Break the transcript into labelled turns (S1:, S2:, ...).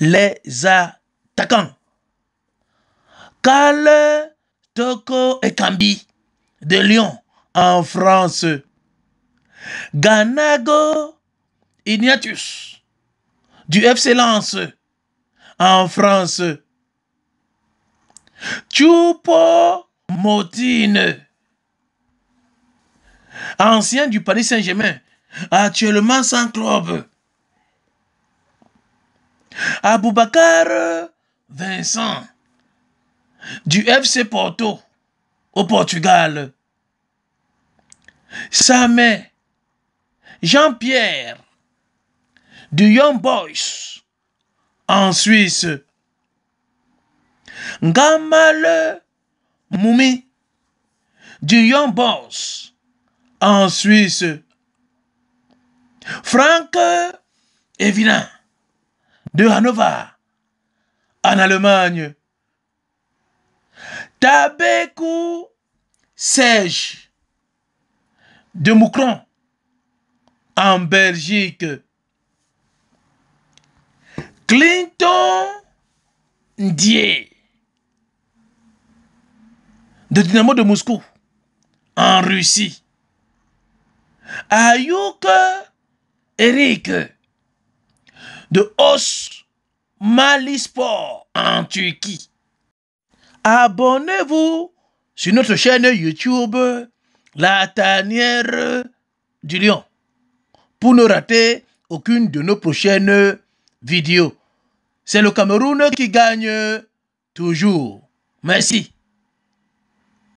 S1: les attaquants. Kale Toko et Kambi de Lyon en France. Ganago Ignatius du FC en France. Chupo Motine, ancien du Paris Saint-Germain, actuellement sans club. Aboubakar Vincent du FC Porto au Portugal. Samé Jean-Pierre du Young Boys en Suisse. Ngamal Moumi du Young Boys en Suisse. Franck Evinan de Hannover en Allemagne. Tabekou Serge de Moucron en Belgique. Clinton Ndié de Dynamo de Moscou en Russie. Ayouk Eric de Os Malisport en Turquie. Abonnez-vous sur notre chaîne YouTube La Tanière du Lion pour ne rater aucune de nos prochaines vidéos. C'est le Cameroun qui gagne toujours. Merci.